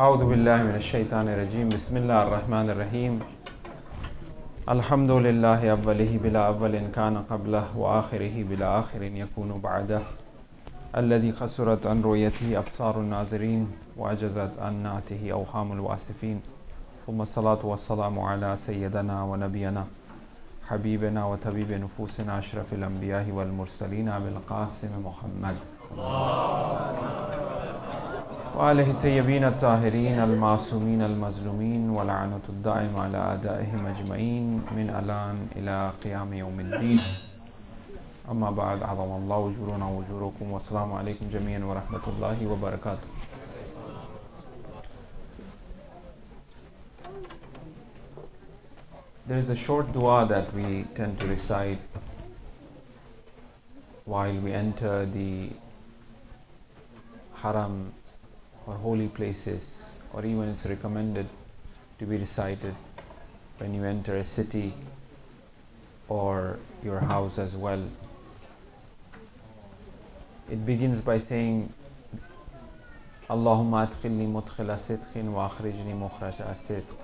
أعوذ بالله من الشيطان الرجيم. بسم الله الرحمن الرحيم. الحمد لله أوله بلا أول كان قبله وآخره بلا آخر يكون بعده. الذي خسرت عن رؤيته أبصار الناظرين وعجزت عن نعته أوهام الواصفين. ثم الصلاة والسلام على سيدنا ونبينا حبيبنا وطبيب نفوسنا أشرف الأنبياء والمرسلين أبي القاسم محمد. وآله الطيبين الطاهرين المعصومين المظلومين ولعنة الدائم على أعدائهم أجمعين من الآن إلى قيام يوم الدين. أما بعد عظم الله أجورنا وأجوركم والسلام عليكم جميعا ورحمة الله وبركاته. There is a short dua that we tend to recite while we enter the haram or holy places, or even it's recommended to be recited when you enter a city or your house as well. It begins by saying, اللهم أدخلني مدخل صدق وأخرجني مخرج صدق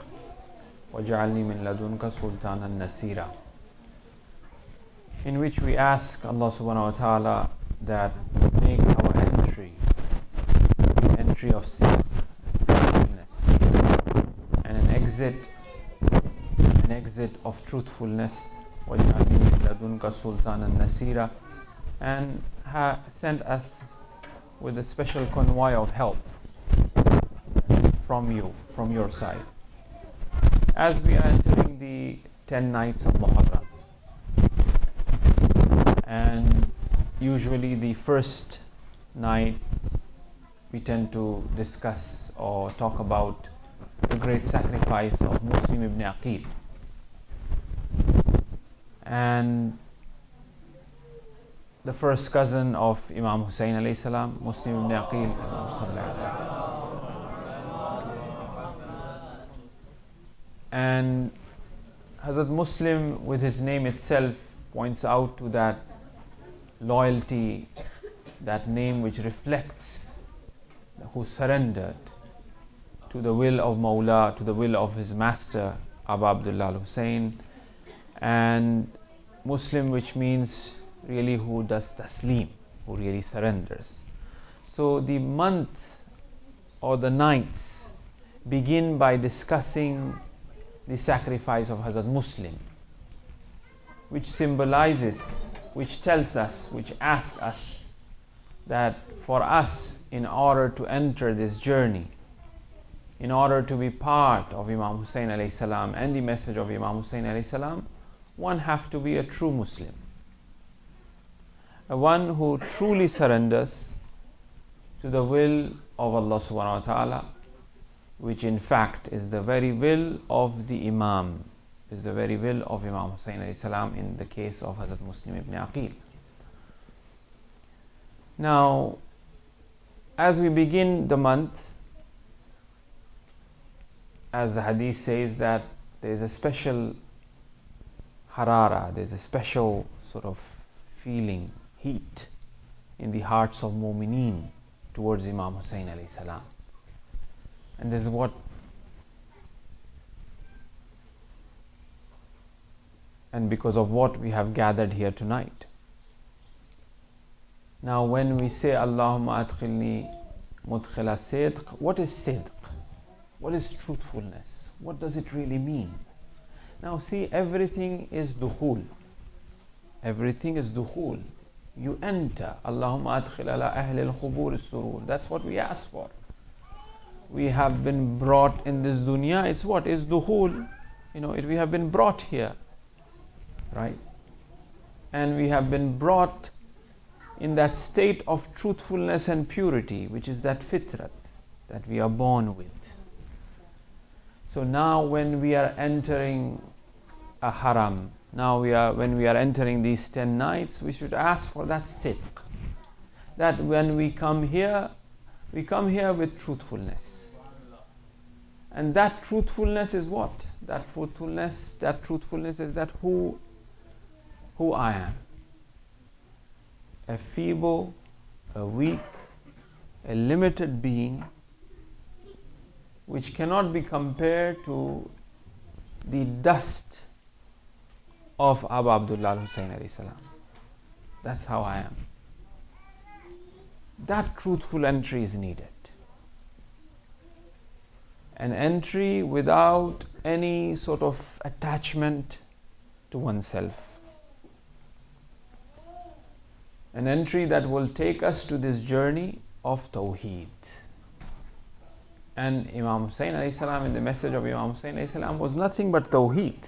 وجعلني من لدنك سلطانا نصيرا in which we ask Allah subhanahu wa ta'ala that entry of C and an exit an exit of truthfulness. And ha sent us with a special convoy of help from you, from your side. As we are entering the 10 nights of Muharram, and usually the first night we tend to discuss or talk about the great sacrifice of Muslim ibn Aqil. And the first cousin of Imam Hussein alayhi salam, Muslim ibn Aqil. And Hazrat Muslim, with his name itself, points out to that loyalty, that name which reflects who surrendered to the will of Mawla, to the will of his master, Abu Abdullah Hussein, and Muslim, which means really who does taslim, who really surrenders. So the month or the nights begin by discussing the sacrifice of Hazrat Muslim, which symbolizes, which tells us, which asks us that for us, in order to enter this journey, in order to be part of Imam Hussein salam and the message of Imam Hussein salam, one have to be a true Muslim. A one who truly surrenders to the will of Allah subhanahu wa ta'ala which in fact is the very will of the Imam, is the very will of Imam Hussein salam in the case of Hazrat Muslim ibn Aqil. Now, as we begin the month, as the hadith says that there is a special harara, there is a special sort of feeling, heat in the hearts of mu'mineen towards Imam Hussein alayhi salam. And this is what and because of what we have gathered here tonight. Now, when we say Allahumma adkhilni mudkhila sidq, what is sidq? What is truthfulness? What does it really mean? Now, see, everything is dukhul. Everything is dukhul. You enter. Allahumma adkhil ala ahli al-khubur surur. That's what we ask for we have been brought in this dunya it's what is dukhul you know it, we have been brought here right and we have been brought in that state of truthfulness and purity which is that fitrat that we are born with. So now when we are entering a haram now we are when we are entering these 10 nights we should ask for that sidq. That when we come here we come here with truthfulness. And that truthfulness is what? That truthfulness that truthfulness is that who who i am a feeble a weak a limited being which cannot be compared to the dust of Abu Abdullah Hussein salam. That's how I am. That truthful entry is needed. An entry without any sort of attachment to oneself. An entry that will take us to this journey of Tawheed. And Imam Hussein salam in the message of Imam Hussein salam was nothing but Tawheed.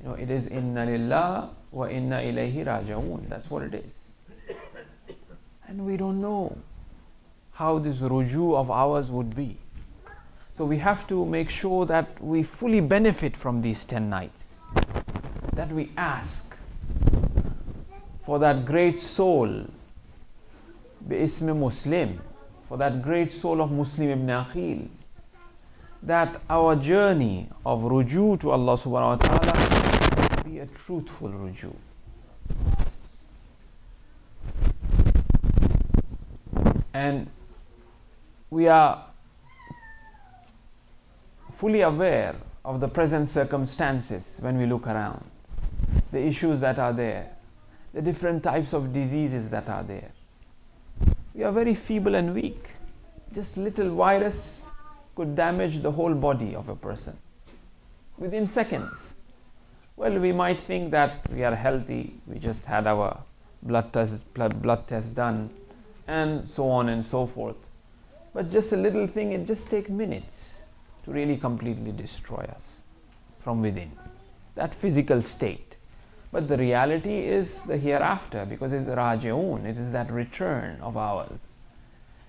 You know, it is inna lillah wa inna ilayhi rajaun. That's what it is. And we don't know how this ruju of ours would be. So we have to make sure that we fully benefit from these 10 nights. That we ask for that great soul, Bism Muslim, for that great soul of Muslim ibn Aqil, that our journey of ruju to Allah subhanahu wa ta'ala be a truthful ruju. And we are fully aware of the present circumstances when we look around, the issues that are there, the different types of diseases that are there. We are very feeble and weak. Just little virus could damage the whole body of a person within seconds. Well, we might think that we are healthy, we just had our blood test, blood test done, and so on and so forth. But just a little thing, it just takes minutes to really completely destroy us from within. That physical state. But the reality is the hereafter because it's Raji'un, it is that return of ours.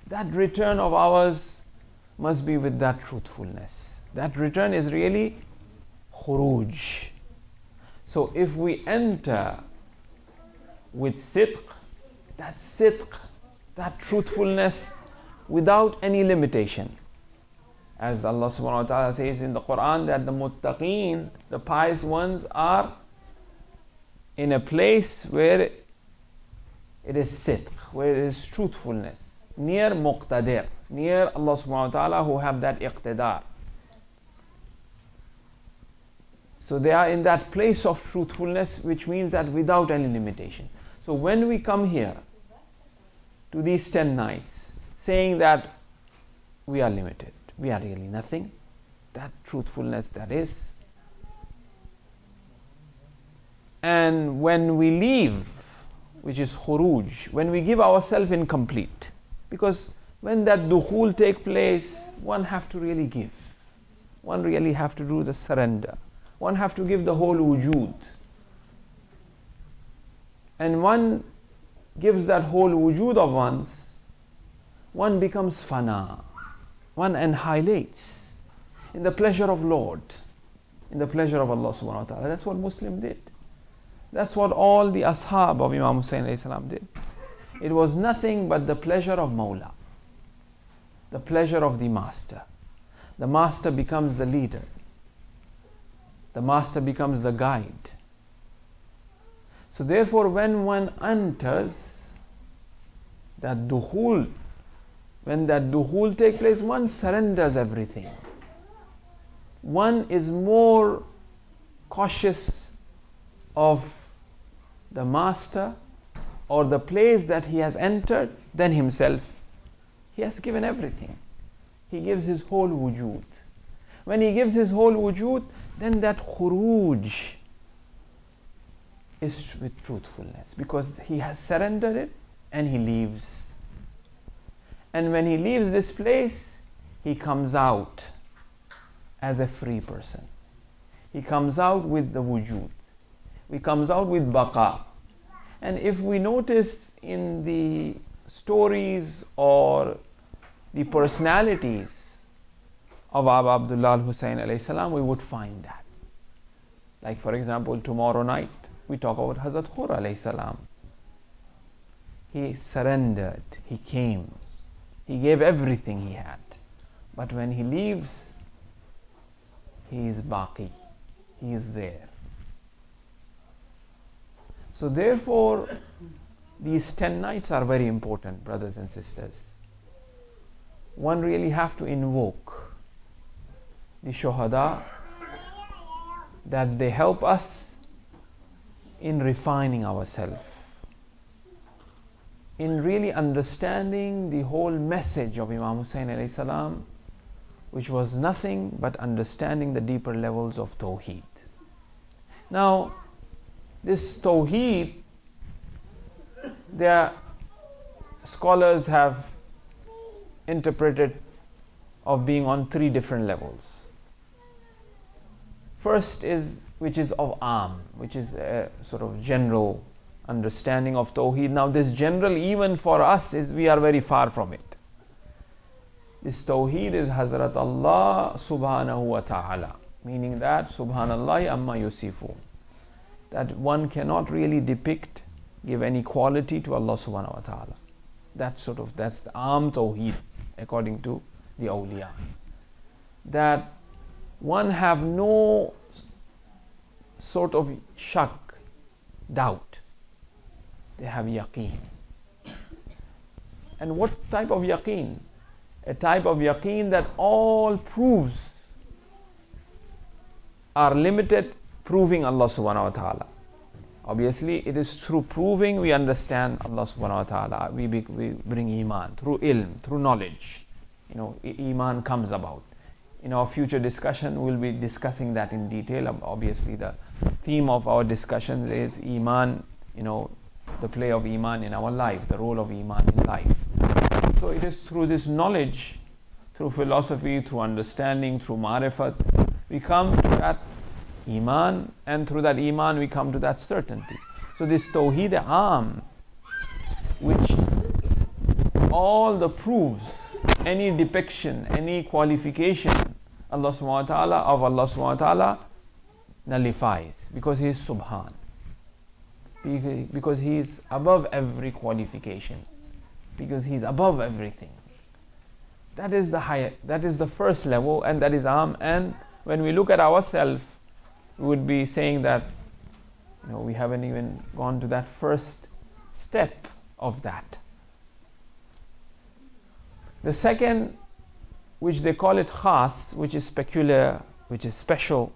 That return of ours must be with that truthfulness. That return is really khuruj. So if we enter with sidq, that sidq, that truthfulness without any limitation, as Allah subhanahu wa ta'ala says in the Quran that the muttaqeen, the pious ones are in a place where it is sidq, where it is truthfulness, near muqtadir, near Allah subhanahu wa ta'ala who have that iqtidar. So they are in that place of truthfulness, which means that without any limitation. So when we come here to these 10 nights, saying that we are limited, we are really nothing. That truthfulness that is. And when we leave, which is khuruj, when we give ourselves incomplete, because when that dukhul take place, one have to really give. One really have to do the surrender. One have to give the whole wujud. And one gives that whole wujud of one's, one becomes fana one annihilates in the pleasure of Lord, in the pleasure of Allah subhanahu wa ta'ala. That's what Muslim did. That's what all the ashab of Imam Hussein did. It was nothing but the pleasure of Mawla, the pleasure of the master. The master becomes the leader. The master becomes the guide. So therefore when one enters that dukhul when that duhul takes place, one surrenders everything. One is more cautious of the master or the place that he has entered than himself. He has given everything. He gives his whole wujud. When he gives his whole wujud, then that khuruj is with truthfulness because he has surrendered it and he leaves. And when he leaves this place, he comes out as a free person. He comes out with the wujud. He comes out with baqa. And if we notice in the stories or the personalities of Abu Abdullah Hussein alayhi salam, we would find that. Like for example, tomorrow night we talk about Hazrat Hurr alayhi salam. He surrendered, he came, he gave everything he had. But when he leaves, he is baqi. He is there. So therefore, these 10 nights are very important, brothers and sisters. one really have to invoke the shuhada that they help us in refining ourselves in really understanding the whole message of Imam Hussein salam, which was nothing but understanding the deeper levels of Tawheed. Now, this Tawheed, their scholars have interpreted of being on three different levels. First is which is of Am, which is a sort of general understanding of Tawheed. Now, this general, even for us, is we are very far from it. This Tawheed is Hazrat Allah subhanahu wa ta'ala, meaning that Subhanallah amma yusifu. That one cannot really depict, give any quality to Allah subhanahu wa ta'ala. That sort of, that's the Am Tawheed, according to the awliya. That one have no sort of shak, doubt they have yaqeen. And what type of yaqeen? A type of yaqeen that all proofs are limited proving Allah subhanahu wa ta'ala. Obviously, it is through proving we understand Allah subhanahu wa ta'ala. We, we bring iman through ilm, through knowledge. You know, iman comes about. In our future discussion, we'll be discussing that in detail. Obviously, the theme of our discussion is iman, you know, the play of Iman in our life, the role of Iman in life. So it is through this knowledge, through philosophy, through understanding, through marifat, we come to that Iman, and through that Iman we come to that certainty. So this Tawheed Am, which all the proofs, any depiction, any qualification Allah subhanahu wa ta'ala of Allah subhanahu wa ta'ala nullifies because He is Subhan. Because he is above every qualification. Because he is above everything. That is the higher that is the first level and that is am and when we look at ourselves would be saying that you know we haven't even gone to that first step of that the second which they call it khas which is peculiar which is special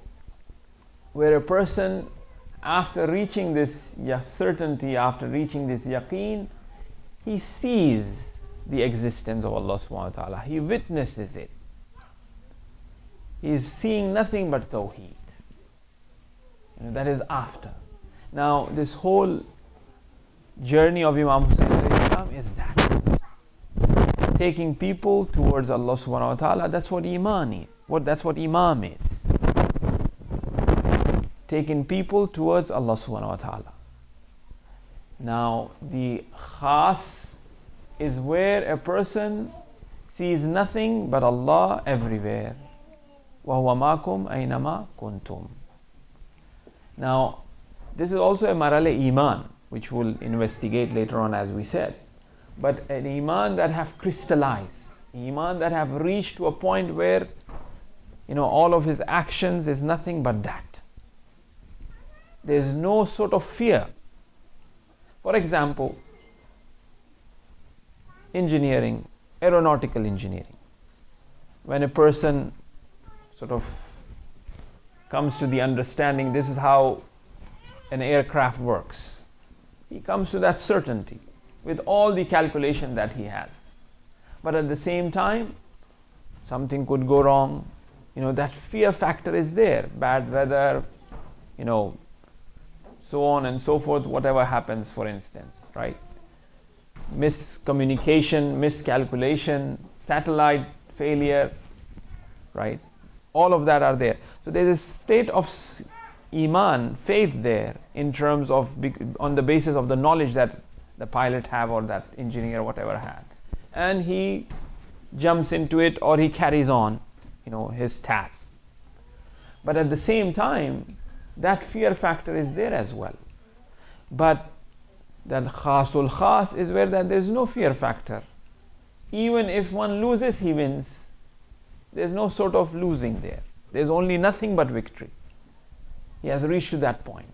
where a person after reaching this certainty, after reaching this yaqeen, he sees the existence of Allah subhanahu wa ta'ala. He witnesses it. He is seeing nothing but Tawheed. You know, that is after. Now, this whole journey of Imam Hussein is that. Taking people towards Allah subhanahu wa ta'ala, that's what Iman is. What, that's what Imam is taking people towards Allah subhanahu wa ta'ala. Now, the khas is where a person sees nothing but Allah everywhere. وَهُوَ مَاكُمْ أَيْنَمَا كُنْتُمْ now, this is also a marale iman, which we'll investigate later on as we said. But an iman that have crystallized, iman that have reached to a point where, you know, all of his actions is nothing but that there is no sort of fear. For example, engineering, aeronautical engineering. When a person sort of comes to the understanding this is how an aircraft works, he comes to that certainty with all the calculation that he has. But at the same time, something could go wrong. You know, that fear factor is there. Bad weather, you know, so on and so forth, whatever happens, for instance, right? Miscommunication, miscalculation, satellite failure, right? All of that are there. So there's a state of iman, faith there, in terms of on the basis of the knowledge that the pilot have or that engineer whatever had, and he jumps into it or he carries on, you know, his task. But at the same time, that fear factor is there as well. But that khasul khas is where that there is no fear factor. Even if one loses, he wins. There's no sort of losing there. There's only nothing but victory. He has reached to that point.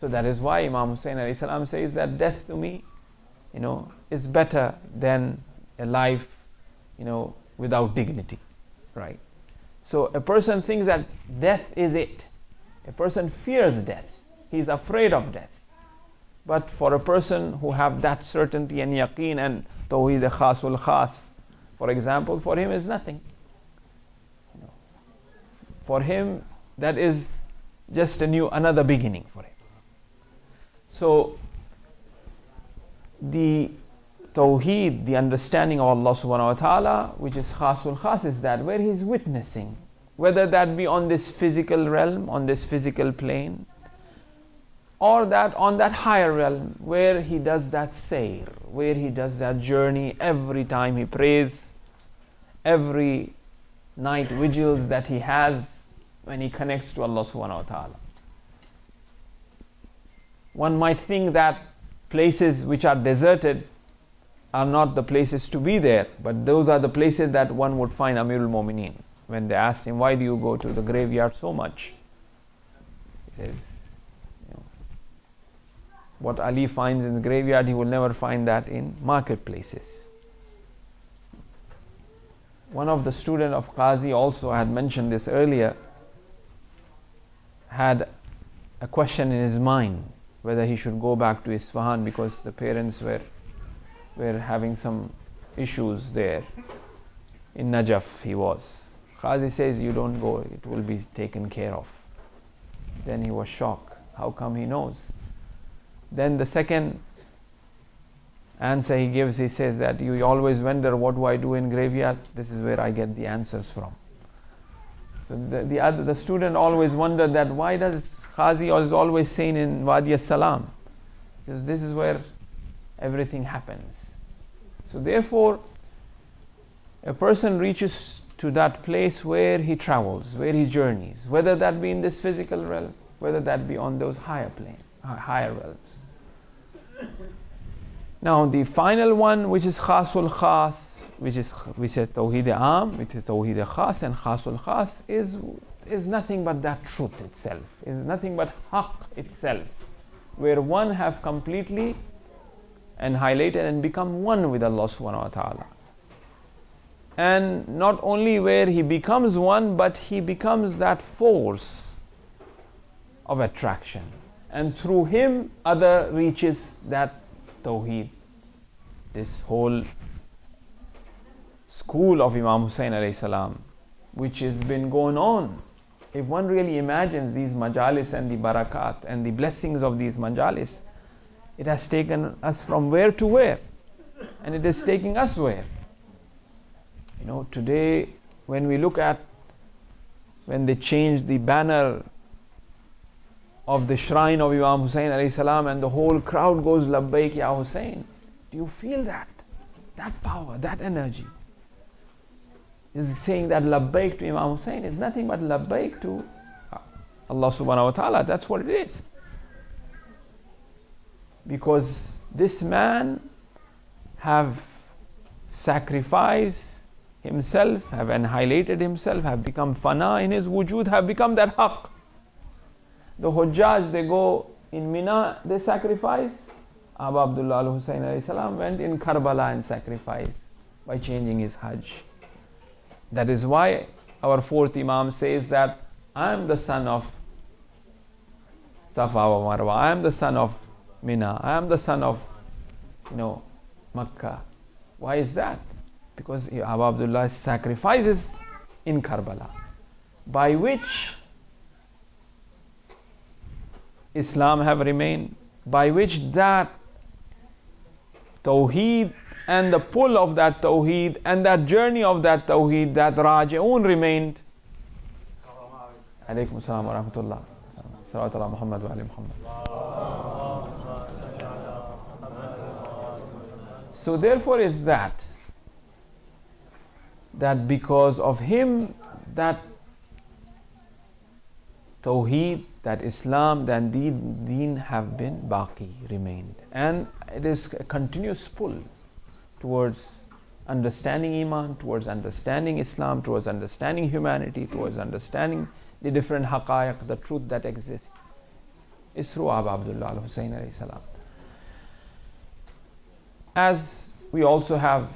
So that is why Imam Hussein salam says that death to me, you know, is better than a life, you know, without dignity, right? So a person thinks that death is it. A person fears death. He is afraid of death. But for a person who have that certainty and yaqeen and tawheed khasul khas, for example, for him is nothing. For him, that is just a new, another beginning for him. So, the Tawheed, the understanding of Allah subhanahu wa ta'ala, which is khasul khas, is that where He is witnessing, whether that be on this physical realm, on this physical plane, or that on that higher realm where He does that sayr, where He does that journey every time He prays, every night vigils that He has when He connects to Allah subhanahu wa ta'ala. One might think that places which are deserted are not the places to be there, but those are the places that one would find Amirul Mu'mineen. When they asked him, Why do you go to the graveyard so much? He says, What Ali finds in the graveyard, he will never find that in marketplaces. One of the students of Qazi also had mentioned this earlier, had a question in his mind whether he should go back to Isfahan because the parents were were having some issues there. In Najaf he was. Qazi says, You don't go, it will be taken care of. Then he was shocked. How come he knows? Then the second answer he gives, he says that you always wonder, What do I do in graveyard? This is where I get the answers from. So the, the other the student always wondered that why does Qazi is always saying in Wadi Salam? Because this is where everything happens. So therefore, a person reaches to that place where he travels, where he journeys, whether that be in this physical realm, whether that be on those higher plane, higher realms. Now the final one, which is khasul khas, which is we said tawhid am, which is tawhid khas, and khasul khas is is nothing but that truth itself, is nothing but haqq itself, where one have completely and highlighted and become one with Allah subhanahu wa ta'ala. And not only where he becomes one, but he becomes that force of attraction. And through him, other reaches that Tawheed. This whole school of Imam Hussein alayhi salam, which has been going on. If one really imagines these majalis and the barakat and the blessings of these majalis, it has taken us from where to where, and it is taking us where. You know, today when we look at when they change the banner of the shrine of Imam Hussein alayhi salam and the whole crowd goes labbaik ya Hussein. Do you feel that? That power, that energy. Is saying that labbaik to Imam Hussein is nothing but labbaik to Allah subhanahu wa ta'ala. That's what it is because this man have sacrificed himself, have annihilated himself, have become fana in his wujud, have become that haqq. The Hujjaj, they go in Mina, they sacrifice. Abu Abdullah al Hussein went in Karbala and sacrificed by changing his Hajj. That is why our fourth Imam says that I am the son of Safa wa Marwa, I am the son of Mina. I am the son of, you know, Makkah. Why is that? Because Abu Abdullah sacrifices in Karbala, by which Islam have remained, by which that Tawheed and the pull of that Tawheed and that journey of that Tawheed, that Raji'un remained. Alaykum salam wa rahmatullah. Salawatullah Muhammad wa Muhammad. So therefore is that that because of him that Tawheed, that Islam, that deen, deen have been baqi, remained. And it is a continuous pull towards understanding Iman, towards understanding Islam, towards understanding humanity, towards understanding the different haqa'iq, the truth that exists, is through Abu Abdullah al Hussein as we also have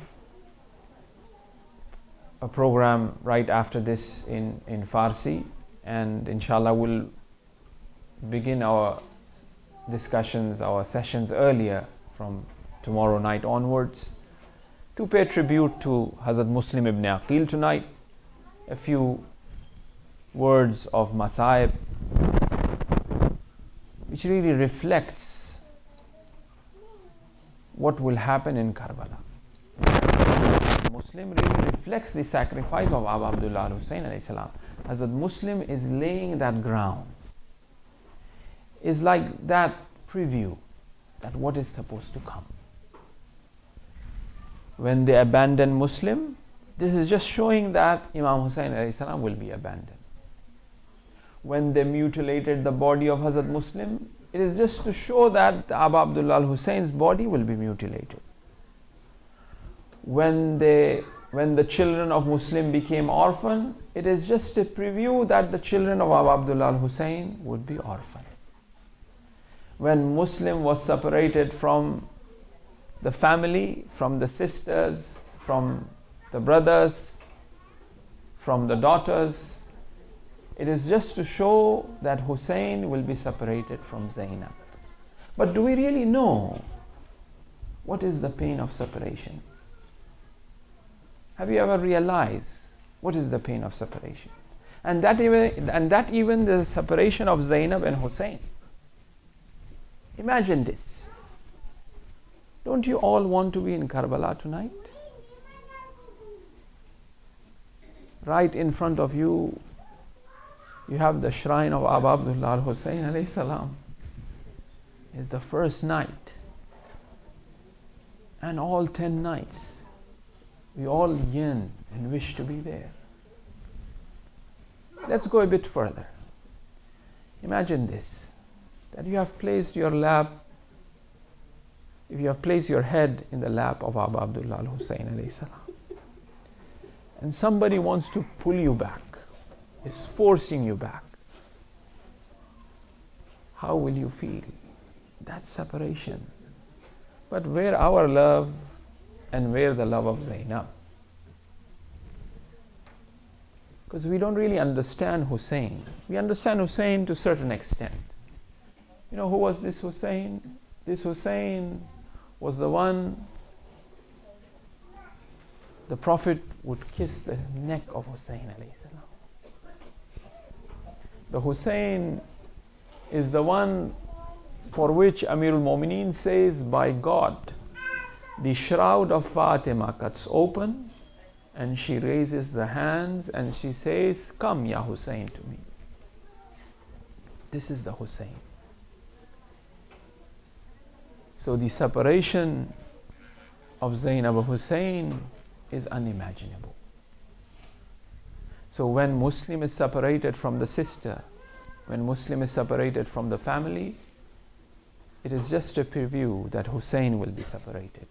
a program right after this in, in Farsi, and inshallah, we'll begin our discussions, our sessions earlier from tomorrow night onwards to pay tribute to Hazrat Muslim ibn Aqil tonight. A few words of Masaib, which really reflects what will happen in Karbala. Muslim really reflects the sacrifice of Abu Abdullah Hussein salam. Hazrat Muslim is laying that ground. Is like that preview that what is supposed to come. When they abandon Muslim, this is just showing that Imam Hussein salam will be abandoned. When they mutilated the body of Hazrat Muslim, it is just to show that Abu Abdullah Hussein's body will be mutilated when they when the children of Muslim became orphan, it is just a preview that the children of Abu Abdullah Hussein would be orphan. When Muslim was separated from the family, from the sisters, from the brothers, from the daughters, it is just to show that Hussein will be separated from Zainab. But do we really know what is the pain of separation? Have you ever realized what is the pain of separation? And that even, and that even the separation of Zainab and Hussein. Imagine this. Don't you all want to be in Karbala tonight? Right in front of you, you have the shrine of Abu Abdullah Hussein alayhi salam. It's the first night and all ten nights we all yearn and wish to be there. Let's go a bit further. Imagine this that you have placed your lap, if you have placed your head in the lap of Abu Abdullah Hussein alayhi and somebody wants to pull you back, is forcing you back, how will you feel? That separation. But where our love and where the love of Zainab. Because we don't really understand Hussein. We understand Hussein to a certain extent. You know, who was this Hussein? This Hussein was the one the Prophet would kiss the neck of Hussein. The Hussein is the one for which Amirul Mumineen says, By God, the shroud of Fatima cuts open and she raises the hands and she says, Come, Ya Hussein, to me. This is the Hussein. So the separation of Zainab Hussein is unimaginable. So when Muslim is separated from the sister, when Muslim is separated from the family, it is just a preview that Hussein will be separated.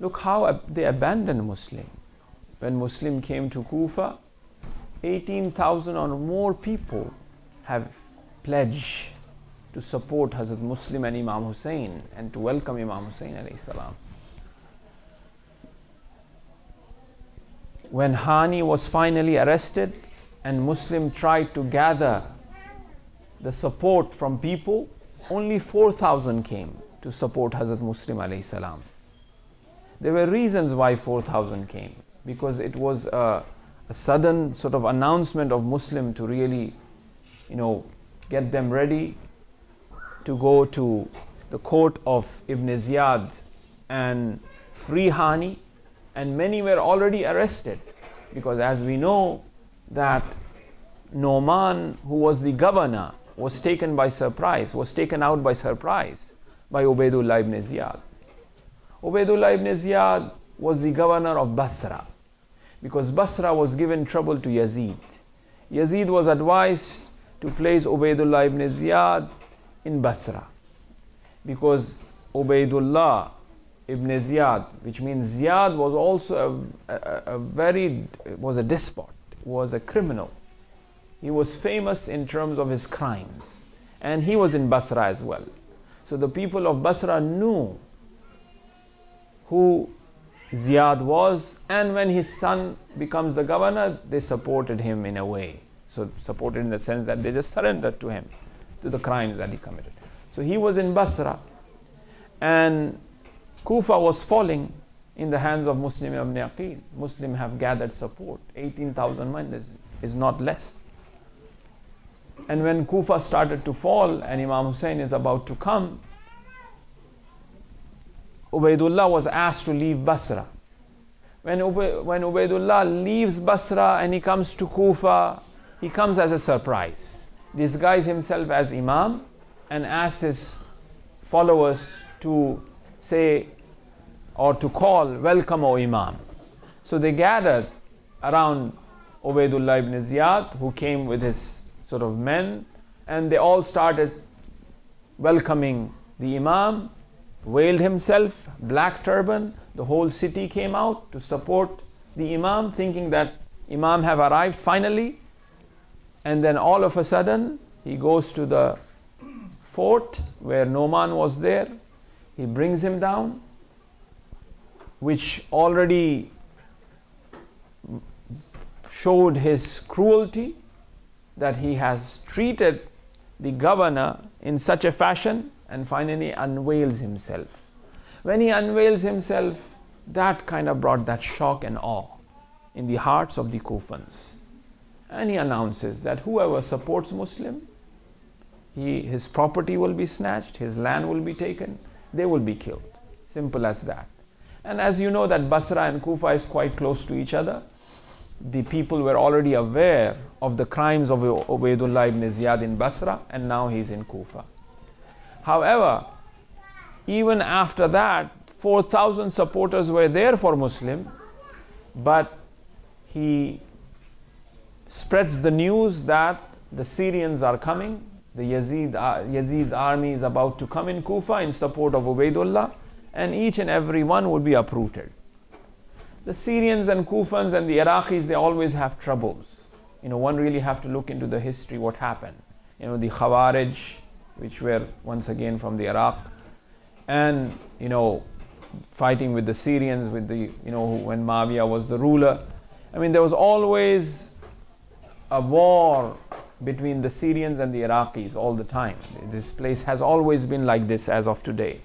Look how they abandoned Muslim. When Muslim came to Kufa, 18,000 or more people have pledged to support Hazrat Muslim and Imam Hussein and to welcome Imam Hussein salam. When Hani was finally arrested and Muslim tried to gather the support from people, only 4,000 came to support Hazrat Muslim alayhi salam. There were reasons why 4,000 came because it was a, a, sudden sort of announcement of Muslim to really, you know, get them ready to go to the court of Ibn Ziyad and free Hani, and many were already arrested because, as we know, that Noman, who was the governor, was taken by surprise, was taken out by surprise by Ubaidullah ibn Ziyad. Ubaidullah ibn Ziyad was the governor of Basra because Basra was given trouble to Yazid. Yazid was advised to place Ubaidullah ibn Ziyad in Basra because Ubaidullah ibn Ziyad, which means Ziyad was also a, a, a very, was a despot, was a criminal. He was famous in terms of his crimes and he was in Basra as well. So the people of Basra knew who Ziyad was, and when his son becomes the governor, they supported him in a way. So, supported in the sense that they just surrendered to him, to the crimes that he committed. So, he was in Basra, and Kufa was falling in the hands of Muslim ibn Aqil. Muslim have gathered support. 18,000 men is, is not less. And when Kufa started to fall and Imam Hussein is about to come, Ubaidullah was asked to leave Basra. When, Ubay, when Ubaidullah leaves Basra and he comes to Kufa, he comes as a surprise. Disguise himself as Imam and asks his followers to say or to call, Welcome, O Imam. So they gathered around Ubaidullah ibn Ziyad, who came with his sort of men, and they all started welcoming the Imam, veiled himself, black turban. The whole city came out to support the Imam, thinking that Imam have arrived finally. And then all of a sudden, he goes to the fort where Noman was there. He brings him down, which already showed his cruelty that he has treated the governor in such a fashion and finally unveils himself. When he unveils himself, that kind of brought that shock and awe in the hearts of the Kufans. And he announces that whoever supports Muslim, he, his property will be snatched, his land will be taken, they will be killed. Simple as that. And as you know that Basra and Kufa is quite close to each other, the people were already aware of the crimes of Ubaidullah ibn Ziyad in Basra and now he's in Kufa. However, even after that, 4,000 supporters were there for Muslim, but he spreads the news that the Syrians are coming, the Yazid, uh, Yazid's army is about to come in Kufa in support of Ubaidullah, and each and every one would be uprooted the Syrians and Kufans and the Iraqis, they always have troubles. You know, one really have to look into the history, what happened. You know, the Khawarij, which were once again from the Iraq, and, you know, fighting with the Syrians, with the, you know, when Muawiyah was the ruler. I mean, there was always a war between the Syrians and the Iraqis all the time. This place has always been like this as of today.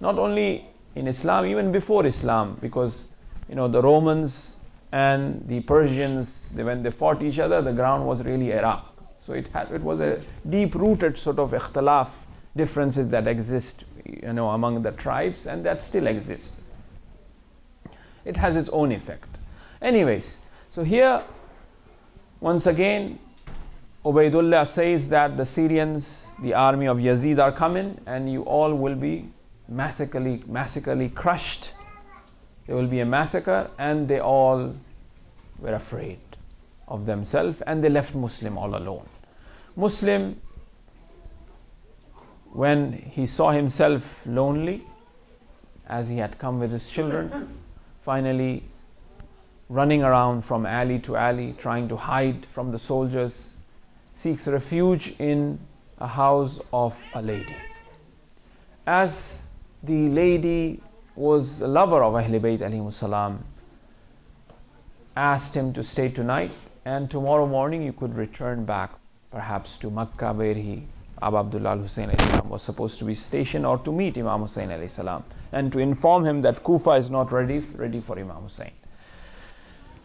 Not only in Islam, even before Islam, because you know, the Romans and the Persians, they, when they fought each other, the ground was really Iraq. So it, had, it was a deep-rooted sort of ikhtilaf, differences that exist, you know, among the tribes, and that still exists. It has its own effect. Anyways, so here, once again, Ubaidullah says that the Syrians, the army of Yazid are coming, and you all will be massacrally, massacrally crushed there will be a massacre and they all were afraid of themselves and they left Muslim all alone. Muslim, when he saw himself lonely, as he had come with his children, finally running around from alley to alley, trying to hide from the soldiers, seeks refuge in a house of a lady. As the lady was a lover of Ahlul Bayt salam, asked him to stay tonight and tomorrow morning you could return back perhaps to Makkah where he Abu Abdullah Hussein was supposed to be stationed or to meet Imam Hussein salam, and to inform him that Kufa is not ready, ready for Imam Hussein.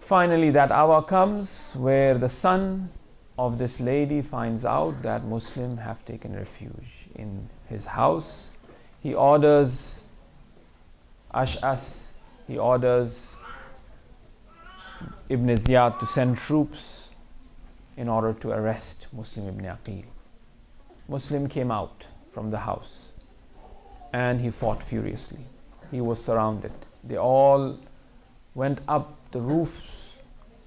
Finally, that hour comes where the son of this lady finds out that Muslim have taken refuge in his house. He orders Ash'as, he orders Ibn Ziyad to send troops in order to arrest Muslim Ibn Aqil. Muslim came out from the house and he fought furiously. He was surrounded. They all went up the roofs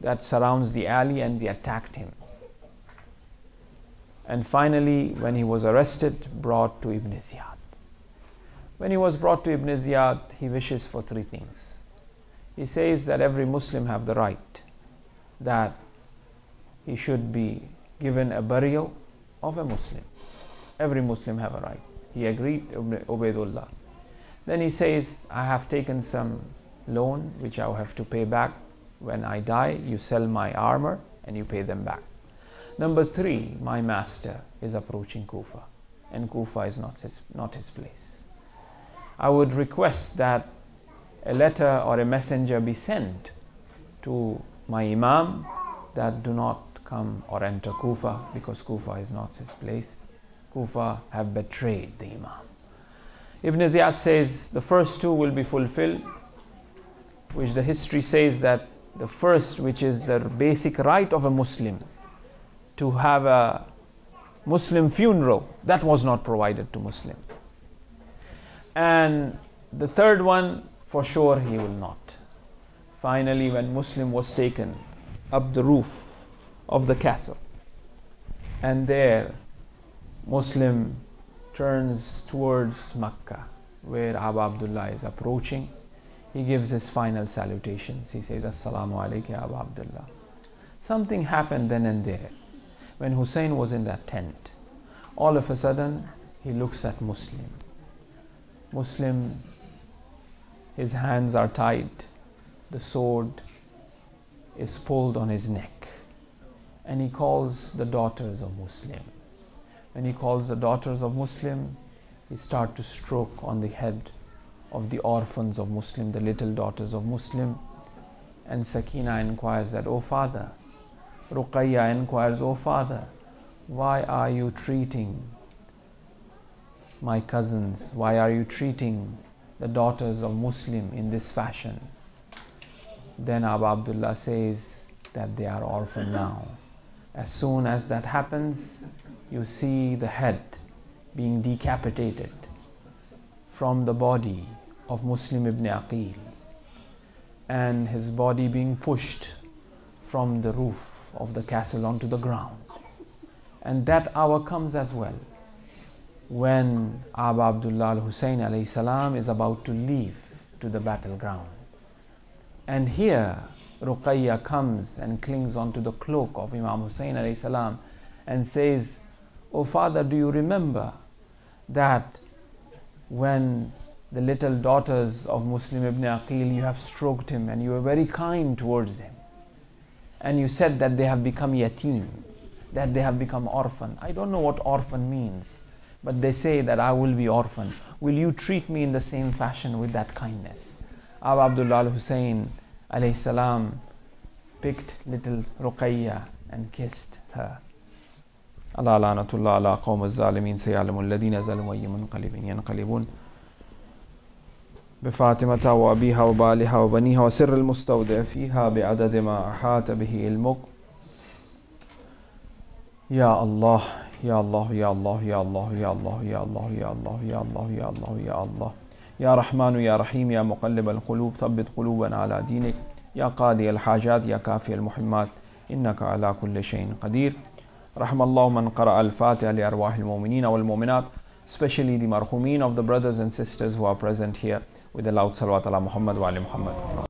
that surrounds the alley and they attacked him. And finally, when he was arrested, brought to Ibn Ziyad. When he was brought to Ibn Ziyad, he wishes for three things. He says that every Muslim have the right that he should be given a burial of a Muslim. Every Muslim have a right. He agreed, Ubaidullah. Then he says, I have taken some loan which I'll have to pay back when I die. You sell my armor and you pay them back. Number three, my master is approaching Kufa, and Kufa is not his, not his place. I would request that a letter or a messenger be sent to my Imam that do not come or enter Kufa because Kufa is not his place. Kufa have betrayed the Imam. Ibn Ziyad says the first two will be fulfilled, which the history says that the first, which is the basic right of a Muslim to have a Muslim funeral, that was not provided to Muslim. And the third one, for sure, he will not. Finally, when Muslim was taken up the roof of the castle, and there Muslim turns towards Makkah, where Abu Abdullah is approaching. He gives his final salutations. He says, Assalamu alaikum, Abu Abdullah. Something happened then and there. When Hussein was in that tent, all of a sudden he looks at Muslim. Muslim, his hands are tied, the sword is pulled on his neck, and he calls the daughters of Muslim when he calls the daughters of Muslim, he start to stroke on the head of the orphans of Muslim, the little daughters of Muslim. And Sakina inquires that, Oh father, Ruqayya inquires, Oh father, why are you treating my cousins? Why are you treating the daughters of Muslim in this fashion? Then Abu Abdullah says that they are orphan now. As soon as that happens, you see the head being decapitated from the body of Muslim ibn Aqil and his body being pushed from the roof of the castle onto the ground. And that hour comes as well when Abu Abdullah al Hussein salam is about to leave to the battleground. And here Ruqayya comes and clings onto the cloak of Imam Hussein salam and says, Oh father, do you remember that when the little daughters of Muslim ibn Aqil, you have stroked him and you were very kind towards him. And you said that they have become yatim, that they have become orphan. I don't know what orphan means, but they say that I will be orphan. Will you treat me in the same fashion with that kindness? Abu Abdullah al Hussein salam, picked little Ruqayya and kissed her. Allah ala qawm al-zalimin sayyalamu alladhina zalamu ayyamun qalibin yanqalibun. بفاطمة وأبيها وبالها وبنيها وسر المستودع فيها بعدد ما أحاط به علمك. يا الله يا الله يا الله يا الله يا الله يا الله يا الله يا الله يا الله يا الله. يا رحمن يا رحيم يا مقلب القلوب ثبت قلوبنا على دينك. يا قاضي الحاجات يا كافي المحمات إنك على كل شيء قدير. رحم الله من قرأ الفاتحة لأرواح المؤمنين والمؤمنات especially the marhumin of the brothers and sisters who are present here. ودلعوا صلوات على محمد وعلى محمد.